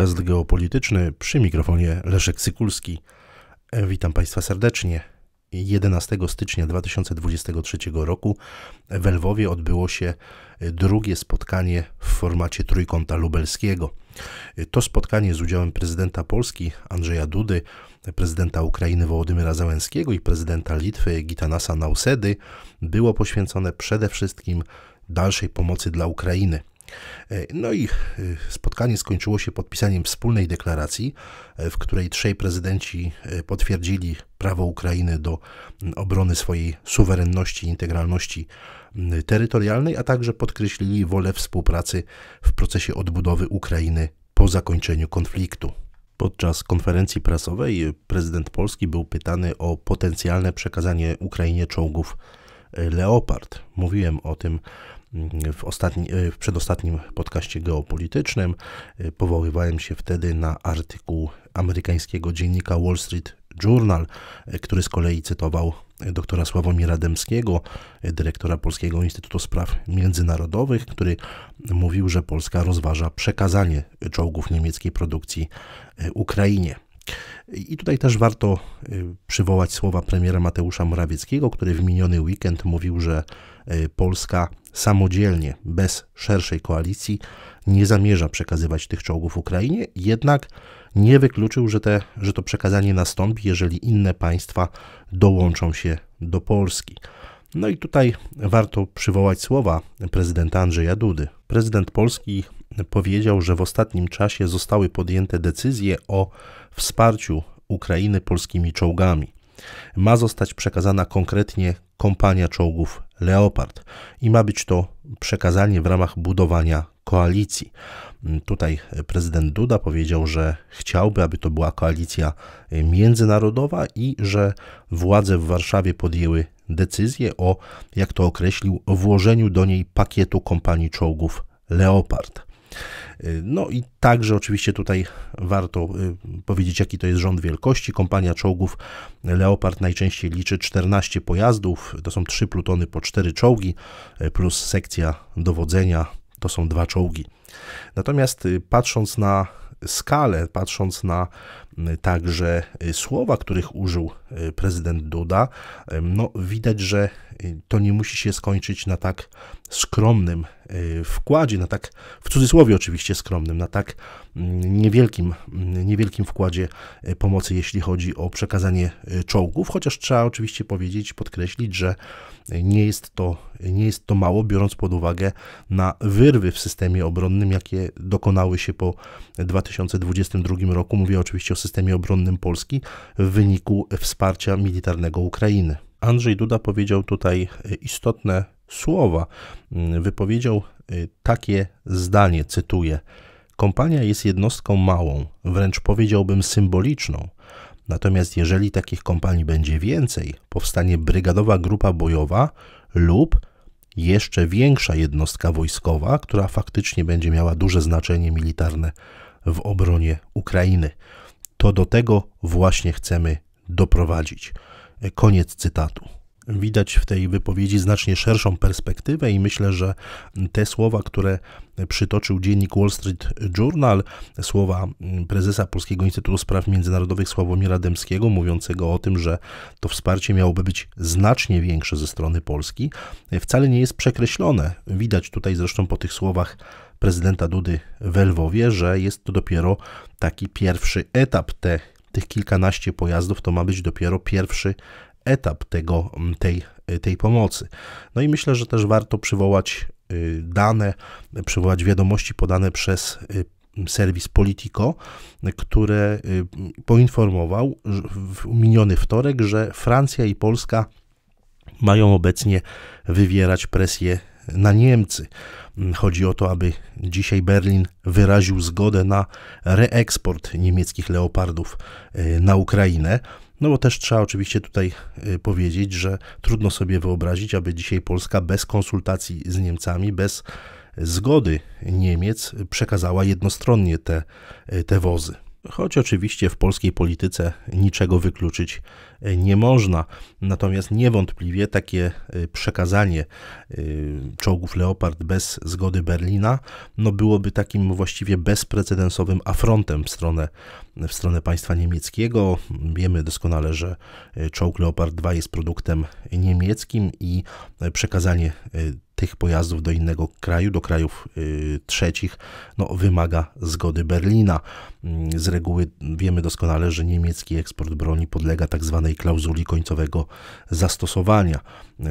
Podcast geopolityczny przy mikrofonie Leszek Sykulski. E, witam Państwa serdecznie. 11 stycznia 2023 roku w Lwowie odbyło się drugie spotkanie w formacie trójkąta lubelskiego. To spotkanie z udziałem prezydenta Polski Andrzeja Dudy, prezydenta Ukrainy Wołodymyra Załęskiego i prezydenta Litwy Gitanasa Nausedy było poświęcone przede wszystkim dalszej pomocy dla Ukrainy. E, no i e, spotkanie skończyło się podpisaniem wspólnej deklaracji, e, w której trzej prezydenci potwierdzili prawo Ukrainy do obrony swojej suwerenności i integralności terytorialnej, a także podkreślili wolę współpracy w procesie odbudowy Ukrainy po zakończeniu konfliktu. Podczas konferencji prasowej prezydent Polski był pytany o potencjalne przekazanie Ukrainie czołgów Leopard. Mówiłem o tym w, ostatni, e, w przedostatnim podcaście geopolitycznym. E, powoływałem się wtedy na artykuł amerykańskiego dziennika Wall Street Journal, e, który z kolei cytował doktora Sławomira Dębskiego, dyrektora Polskiego Instytutu Spraw Międzynarodowych, który mówił, że Polska rozważa przekazanie czołgów niemieckiej produkcji Ukrainie. I tutaj też warto przywołać słowa premiera Mateusza Morawieckiego, który w miniony weekend mówił, że Polska samodzielnie, bez szerszej koalicji, nie zamierza przekazywać tych czołgów Ukrainie, jednak nie wykluczył, że, te, że to przekazanie nastąpi, jeżeli inne państwa dołączą się do Polski. No i tutaj warto przywołać słowa prezydenta Andrzeja Dudy. Prezydent Polski powiedział, że w ostatnim czasie zostały podjęte decyzje o wsparciu Ukrainy polskimi czołgami. Ma zostać przekazana konkretnie kompania czołgów Leopard i ma być to przekazanie w ramach budowania koalicji. Tutaj prezydent Duda powiedział, że chciałby, aby to była koalicja międzynarodowa i że władze w Warszawie podjęły decyzję o, jak to określił, włożeniu do niej pakietu kompanii czołgów Leopard. No i także oczywiście tutaj warto y, powiedzieć, jaki to jest rząd wielkości. Kompania czołgów Leopard najczęściej liczy 14 pojazdów, to są 3 plutony po 4 czołgi, y, plus sekcja dowodzenia, to są dwa czołgi. Natomiast y, patrząc na skalę, patrząc na także słowa, których użył prezydent Duda, no widać, że to nie musi się skończyć na tak skromnym y, wkładzie, na tak, w cudzysłowie oczywiście skromnym, na tak mm, niewielkim, mm, niewielkim wkładzie y, pomocy, jeśli chodzi o przekazanie y, czołgów, chociaż trzeba oczywiście powiedzieć, podkreślić, że nie jest to, nie jest to mało, biorąc pod uwagę na wyrwy w systemie obronnym, jakie dokonały się po 2022 roku. Mówię oczywiście o systemie obronnym Polski w wyniku wsparcia militarnego Ukrainy. Andrzej Duda powiedział tutaj istotne słowa. Mm, wypowiedział y, takie zdanie, cytuję: Kompania jest jednostką małą, wręcz powiedziałbym symboliczną. Natomiast jeżeli takich kompanii będzie więcej, powstanie brygadowa grupa bojowa lub jeszcze większa jednostka wojskowa, która faktycznie będzie miała duże znaczenie militarne w obronie Ukrainy. To do tego właśnie chcemy doprowadzić. Koniec cytatu. Widać w tej wypowiedzi znacznie szerszą perspektywę i myślę, że te słowa, które przytoczył dziennik Wall Street Journal, słowa prezesa Polskiego Instytutu Spraw Międzynarodowych Sławomira Dębskiego, mówiącego o tym, że to wsparcie miałoby być znacznie większe ze strony Polski, wcale nie jest przekreślone. Widać tutaj zresztą po tych słowach prezydenta Dudy w Lwowie, że jest to dopiero taki pierwszy etap te, tych kilkanaście pojazdów, to ma być dopiero pierwszy etap tego, tej, tej pomocy. No i myślę, że też warto przywołać y, dane, przywołać wiadomości podane przez y, serwis Politico, które y, poinformował w miniony wtorek, że Francja i Polska mają obecnie wywierać presję na Niemcy. Chodzi o to, aby dzisiaj Berlin wyraził zgodę na reeksport niemieckich leopardów na Ukrainę. No bo też trzeba oczywiście tutaj y, powiedzieć, że trudno sobie wyobrazić, aby dzisiaj Polska bez konsultacji z Niemcami, bez zgody Niemiec przekazała jednostronnie te, y, te wozy. Choć oczywiście w polskiej polityce niczego wykluczyć nie można. Natomiast niewątpliwie takie przekazanie czołgów Leopard bez zgody Berlina no byłoby takim właściwie bezprecedensowym afrontem w stronę, w stronę państwa niemieckiego. Wiemy doskonale, że czołg Leopard 2 jest produktem niemieckim i przekazanie tych pojazdów do innego kraju, do krajów trzecich, no, wymaga zgody Berlina. Mm, z reguły wiemy doskonale, że niemiecki eksport broni podlega tak zwanej klauzuli końcowego zastosowania,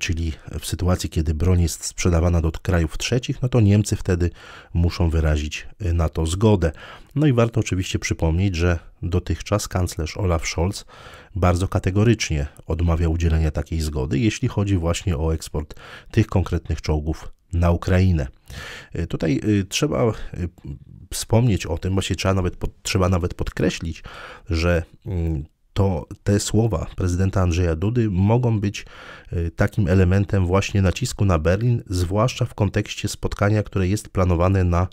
czyli w sytuacji, kiedy broń jest sprzedawana do krajów trzecich, no to Niemcy wtedy muszą wyrazić y, na to zgodę. No i warto oczywiście przypomnieć, że dotychczas kanclerz Olaf Scholz bardzo kategorycznie odmawia udzielenia takiej zgody, jeśli chodzi właśnie o eksport tych konkretnych czołgów na Ukrainę. Y, tutaj y, trzeba wspomnieć o tym, właśnie trzeba nawet, trzeba nawet podkreślić, że mm, to te słowa prezydenta Andrzeja Dudy mogą być takim elementem właśnie nacisku na Berlin, zwłaszcza w kontekście spotkania, które jest planowane na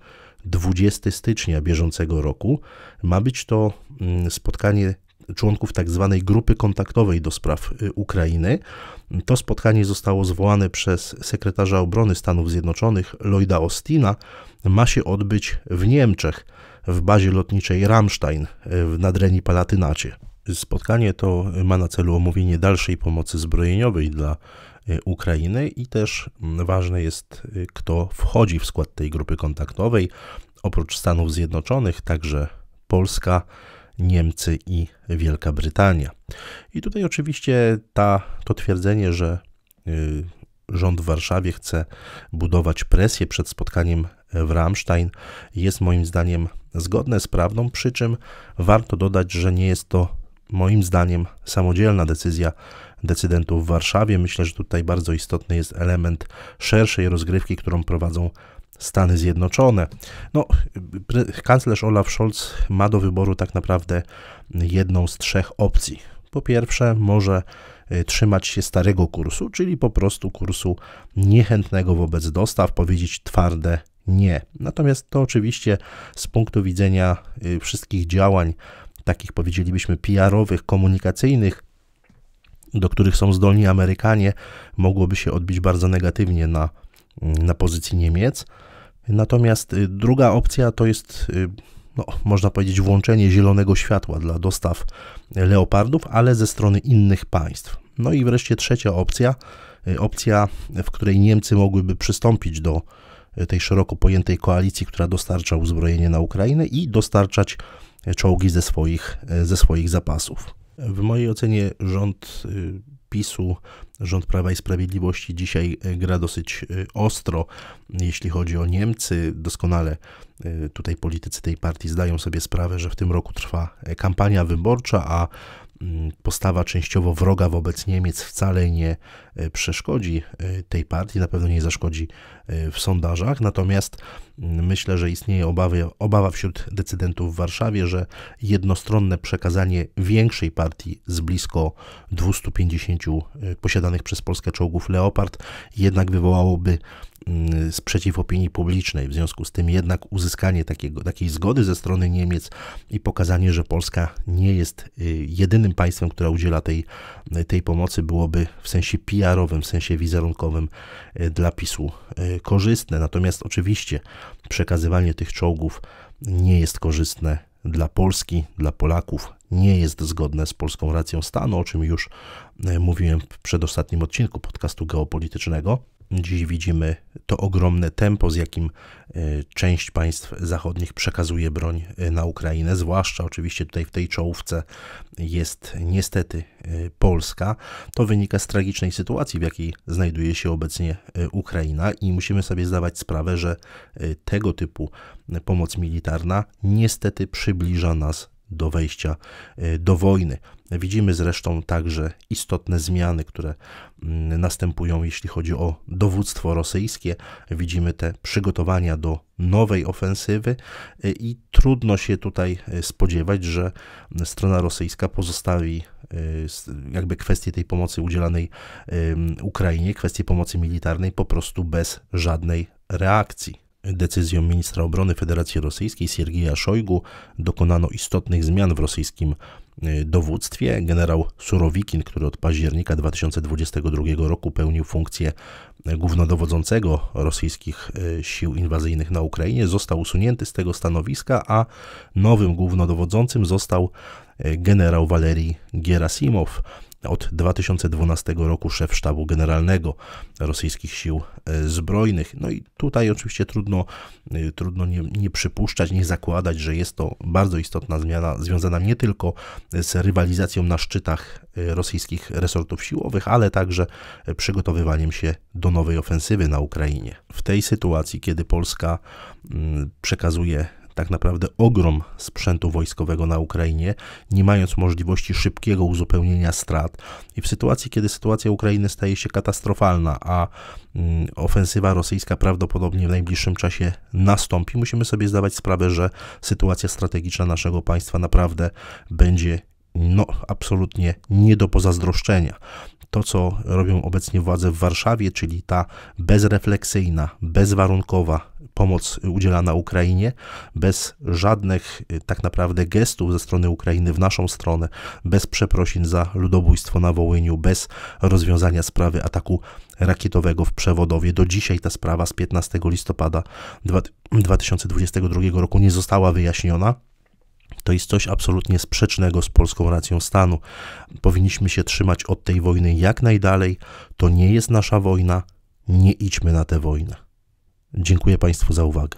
20 stycznia bieżącego roku. Ma być to mm, spotkanie członków tak zwanej grupy kontaktowej do spraw y, Ukrainy. To spotkanie zostało zwołane przez sekretarza obrony Stanów Zjednoczonych Lloyda Austina. Ma się odbyć w Niemczech, w bazie lotniczej Ramstein y, w Nadrenii Palatynacie. Spotkanie to ma na celu omówienie dalszej pomocy zbrojeniowej dla y, Ukrainy i też mm, ważne jest, kto wchodzi w skład tej grupy kontaktowej. Oprócz Stanów Zjednoczonych, także Polska, Niemcy i Wielka Brytania. I tutaj oczywiście ta, to twierdzenie, że y, rząd w Warszawie chce budować presję przed spotkaniem w Ramstein, jest moim zdaniem zgodne z prawdą, przy czym warto dodać, że nie jest to moim zdaniem samodzielna decyzja decydentów w Warszawie. Myślę, że tutaj bardzo istotny jest element szerszej rozgrywki, którą prowadzą Stany Zjednoczone. No, kanclerz Olaf Scholz ma do wyboru tak naprawdę jedną z trzech opcji. Po pierwsze, może y, trzymać się starego kursu, czyli po prostu kursu niechętnego wobec dostaw, powiedzieć twarde nie. Natomiast to oczywiście z punktu widzenia y, wszystkich działań, takich powiedzielibyśmy PR-owych, komunikacyjnych, do których są zdolni Amerykanie, mogłoby się odbić bardzo negatywnie na, na pozycji Niemiec. Natomiast y, druga opcja to jest, y, no, można powiedzieć, włączenie zielonego światła dla dostaw leopardów, ale ze strony innych państw. No i wreszcie trzecia opcja, y, opcja, w której Niemcy mogłyby przystąpić do tej szeroko pojętej koalicji, która dostarcza uzbrojenie na Ukrainę i dostarczać czołgi ze swoich, ze swoich zapasów. W mojej ocenie rząd PiSu, rząd Prawa i Sprawiedliwości dzisiaj e, gra dosyć e, ostro, jeśli chodzi o Niemcy. Doskonale e, tutaj politycy tej partii zdają sobie sprawę, że w tym roku trwa kampania wyborcza, a Mm, postawa częściowo wroga wobec Niemiec wcale nie przeszkodzi tej partii, na pewno nie zaszkodzi w sondażach. Natomiast mm, myślę, że istnieje obawy, obawa wśród decydentów w Warszawie, że jednostronne przekazanie większej partii z blisko 250 posiadanych przez Polskę czołgów Leopard jednak wywołałoby Mm, sprzeciw opinii publicznej. W związku z tym jednak uzyskanie takiego, takiej zgody ze strony Niemiec i pokazanie, że Polska nie jest y, jedynym państwem, które udziela tej, tej pomocy, byłoby w sensie PR-owym, w sensie wizerunkowym dla PiSu korzystne. Natomiast oczywiście przekazywanie tych czołgów nie jest korzystne dla Polski, dla Polaków, nie jest zgodne z polską racją stanu, o czym już mówiłem w przedostatnim odcinku podcastu geopolitycznego. Dziś widzimy to ogromne tempo, z jakim e, część państw zachodnich przekazuje broń e, na Ukrainę, zwłaszcza oczywiście tutaj w tej czołówce jest niestety e, Polska. To wynika z tragicznej sytuacji, w jakiej znajduje się obecnie Ukraina i musimy sobie zdawać sprawę, że tego typu pomoc militarna niestety przybliża nas do wejścia do wojny. Widzimy zresztą także istotne zmiany, które mm, następują, jeśli chodzi o dowództwo rosyjskie. Widzimy te przygotowania do nowej ofensywy e, i trudno się tutaj e, spodziewać, że strona rosyjska pozostawi jakby kwestię tej pomocy udzielanej Ukrainie, kwestię pomocy militarnej po prostu bez żadnej reakcji. decyzją ministra obrony Federacji Rosyjskiej Siergieja Szojgu dokonano istotnych zmian w rosyjskim y, dowództwie. Generał Surowikin, który od października 2022 roku pełnił funkcję głównodowodzącego rosyjskich y, sił inwazyjnych na Ukrainie, został usunięty z tego stanowiska, a nowym głównodowodzącym został y, generał Walerii Gerasimow od 2012 roku szef sztabu generalnego rosyjskich sił e, zbrojnych. No i tutaj oczywiście trudno, e, trudno nie, nie przypuszczać, nie zakładać, że jest to bardzo istotna zmiana związana nie tylko z rywalizacją na szczytach e, rosyjskich resortów siłowych, ale także przygotowywaniem się do nowej ofensywy na Ukrainie. W tej sytuacji, kiedy Polska mm, przekazuje tak naprawdę ogrom sprzętu wojskowego na Ukrainie, nie mając możliwości szybkiego uzupełnienia strat. I w sytuacji, kiedy sytuacja Ukrainy staje się katastrofalna, a mm, ofensywa rosyjska prawdopodobnie w najbliższym czasie nastąpi, musimy sobie zdawać sprawę, że sytuacja strategiczna naszego państwa naprawdę będzie no, absolutnie nie do pozazdroszczenia to, co robią obecnie władze w Warszawie, czyli ta bezrefleksyjna, bezwarunkowa pomoc udzielana Ukrainie, bez żadnych y, tak naprawdę gestów ze strony Ukrainy w naszą stronę, bez przeprosin za ludobójstwo na Wołyniu, bez rozwiązania sprawy ataku rakietowego w Przewodowie. Do dzisiaj ta sprawa z 15 listopada 2022 roku nie została wyjaśniona to jest coś absolutnie sprzecznego z polską racją stanu. Powinniśmy się trzymać od tej wojny jak najdalej. To nie jest nasza wojna. Nie idźmy na tę wojnę. Dziękuję Państwu za uwagę.